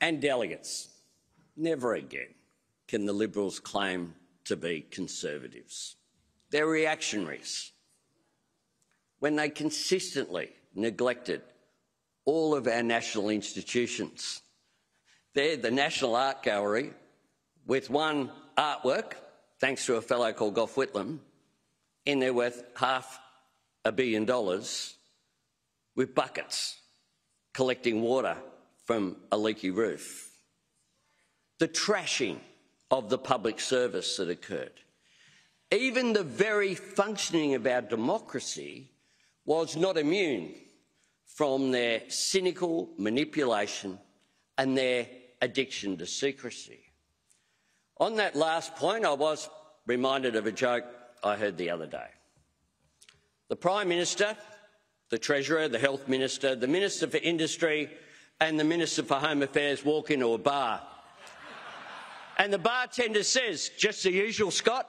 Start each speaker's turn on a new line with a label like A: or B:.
A: and delegates. Never again can the Liberals claim to be conservatives. They're reactionaries. When they consistently neglected all of our national institutions. They're the National Art Gallery with one artwork, thanks to a fellow called Gough Whitlam, in there worth half a billion dollars with buckets collecting water from a leaky roof. The trashing of the public service that occurred. Even the very functioning of our democracy was not immune from their cynical manipulation and their addiction to secrecy. On that last point, I was reminded of a joke I heard the other day. The Prime Minister, the Treasurer, the Health Minister, the Minister for Industry and the Minister for Home Affairs walk into a bar and the bartender says, just the usual, Scott?